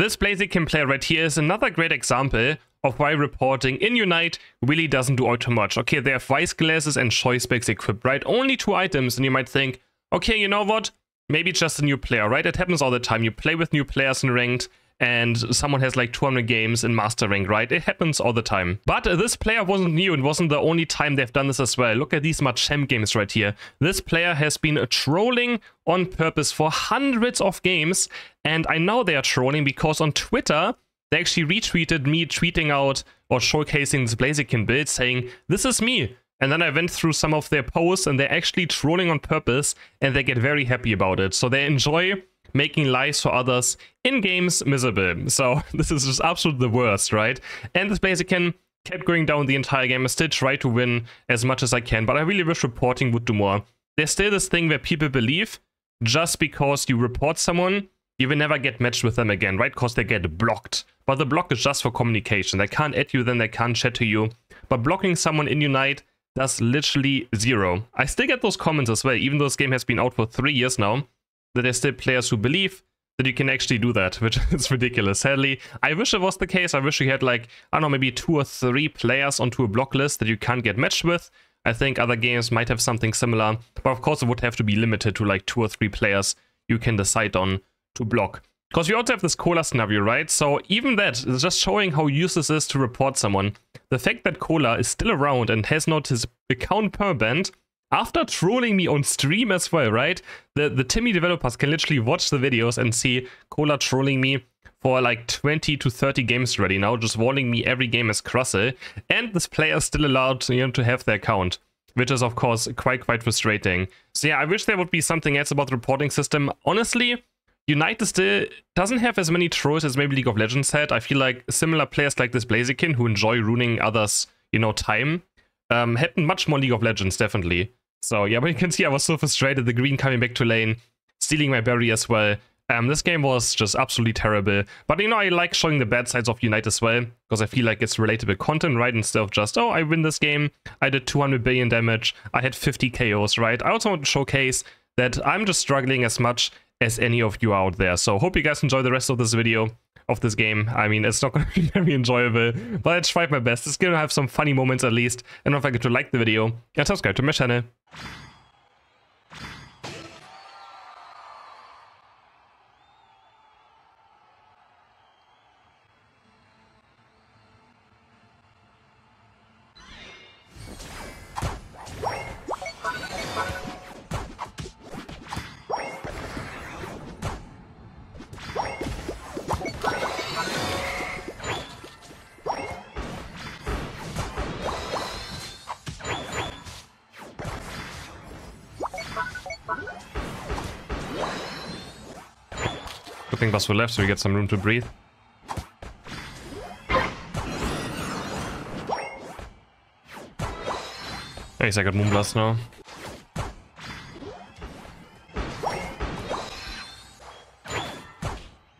This Blaziken player right here is another great example of why reporting in Unite really doesn't do all too much. Okay, they have Wise Glasses and Choice Specs equipped, right? Only two items, and you might think, okay, you know what? Maybe just a new player, right? It happens all the time. You play with new players in ranked, and someone has like 200 games in Master Rank, right? It happens all the time. But this player wasn't new and wasn't the only time they've done this as well. Look at these Machamp games right here. This player has been trolling on purpose for hundreds of games, and I know they are trolling because on Twitter, they actually retweeted me tweeting out or showcasing this Blaziken build saying, this is me. And then I went through some of their posts and they're actually trolling on purpose and they get very happy about it. So they enjoy making lives for others in games miserable. So this is just absolutely the worst, right? And this Blaziken kept going down the entire game. I still try to win as much as I can, but I really wish reporting would do more. There's still this thing where people believe just because you report someone, you will never get matched with them again, right? Because they get blocked. But the block is just for communication. They can't add you, then they can't chat to you. But blocking someone in Unite does literally zero. I still get those comments as well, even though this game has been out for three years now, that there's still players who believe that you can actually do that, which is ridiculous. Sadly, I wish it was the case. I wish you had like, I don't know, maybe two or three players onto a block list that you can't get matched with. I think other games might have something similar, but of course it would have to be limited to like two or three players you can decide on to block. Because we also have this Cola scenario, right? So even that is just showing how useless it is to report someone. The fact that Cola is still around and has not his account permabanned after trolling me on stream as well, right? The, the TiMi developers can literally watch the videos and see Cola trolling me for like 20 to 30 games already now, just warning me every game as Krussel. And this player is still allowed you know, to have their account which is of course quite quite frustrating. So yeah, I wish there would be something else about the reporting system. Honestly, Unite still doesn't have as many trolls as maybe League of Legends had. I feel like similar players like this Blaziken who enjoy ruining others, you know, time, um, happen much more League of Legends, definitely. So yeah, but you can see I was so frustrated, the green coming back to lane, stealing my berry as well. Um, this game was just absolutely terrible. But you know, I like showing the bad sides of Unite as well, because I feel like it's relatable content, right? Instead of just, oh, I win this game, I did 200 billion damage, I had 50 KOs, right? I also want to showcase that I'm just struggling as much as any of you out there. So hope you guys enjoy the rest of this video of this game. I mean, it's not going to be very enjoyable, but I tried my best. It's going to have some funny moments at least. And don't forget to like the video and subscribe to my channel. Good thing left so we get some room to breathe. At least I got Moonblast now.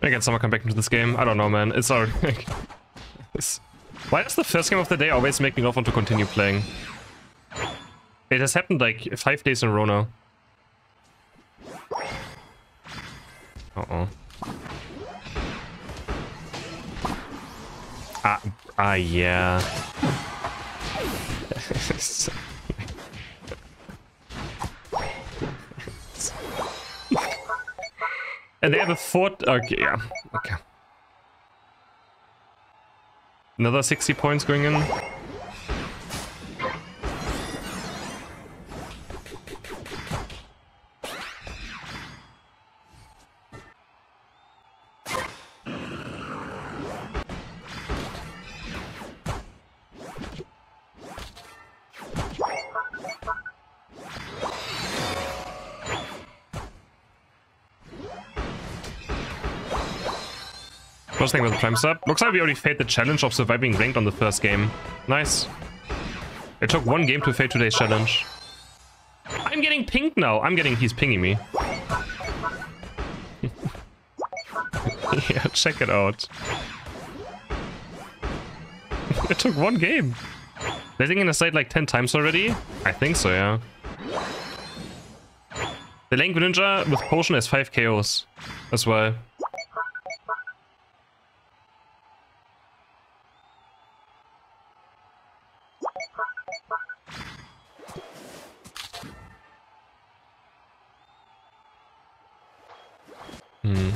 I get someone come back into this game. I don't know, man. It's already... Why does the first game of the day always make me not want to continue playing? It has happened like five days in a row now. Uh-oh. Ah, uh, yeah. and they have a fort. Okay, yeah. Okay. Another 60 points going in. First thing with the Prime Sub. Looks like we already failed the challenge of surviving ranked on the first game. Nice. It took one game to fail today's challenge. I'm getting pinged now. I'm getting... He's pinging me. yeah, check it out. it took one game. They're thinking the site like 10 times already? I think so, yeah. The Lane Ninja with Potion has 5 KOs as well. Hmm.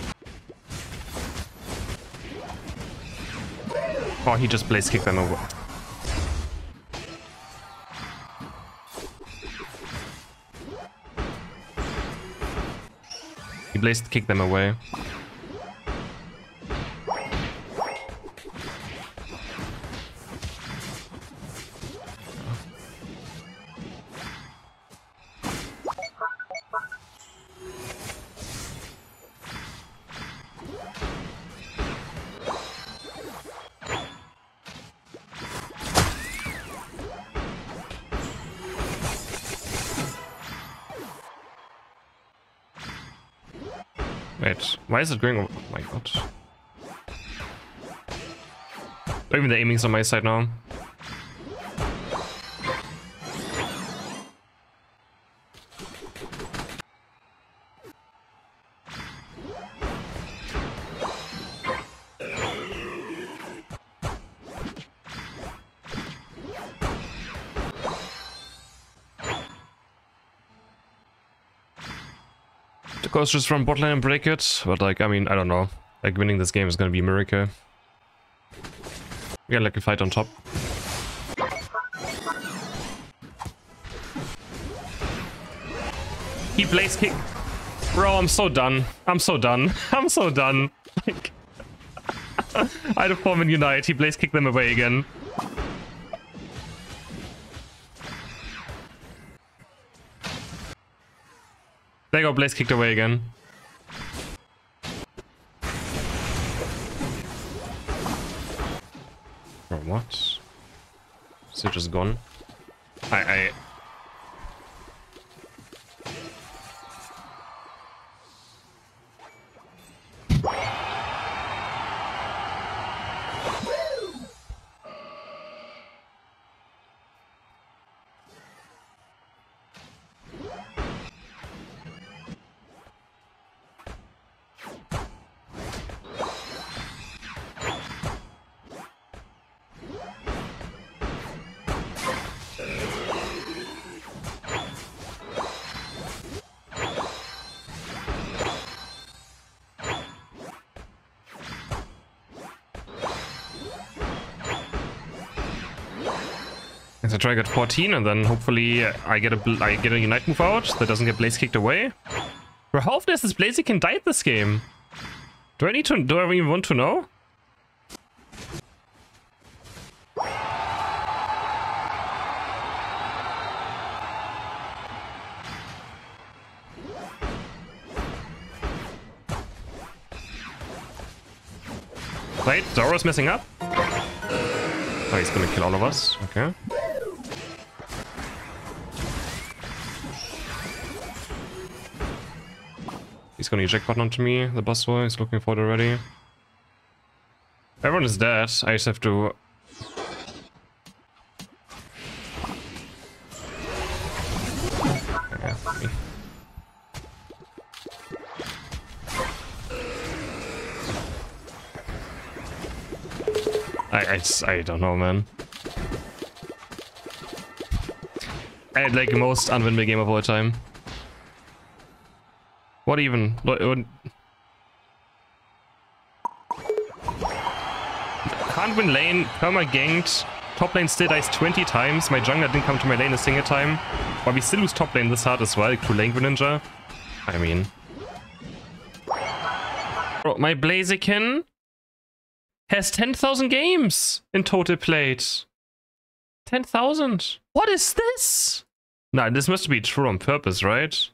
Oh, he just blaze kicked them over. He blaze kicked them away. Wait, why is it going? Oh my god. Even the aiming's on my side now. Ghost just from bot lane and break it, but like, I mean, I don't know. Like, winning this game is gonna be a miracle. We got like a fight on top. He blaze kick. Bro, I'm so done. I'm so done. I'm so done. Like, I had a form in Unite. He blaze kicked them away again. There go, Blaze kicked away again. Or what? Is it just gone? I, I... I try to get 14 and then hopefully I get a I get a Unite move out that doesn't get Blaze kicked away. Bro, how often has this Blaziken died this game? Do I need to, do I even want to know? Wait, Zoro's messing up? Oh, he's gonna kill all of us. Okay. He's gonna eject button onto me, the boss boy is looking for it already. Everyone is dead, I just have to... I, I, I don't know, man. I had like most unwinnable game of all time. What even? Can't win lane, perma ganked, top lane still dies 20 times, my jungler didn't come to my lane a single time, but we still lose top lane this hard as well, through lane ninja. I mean... Bro, my Blaziken has 10,000 games in total played. 10,000. What is this? Nah, this must be true on purpose, right?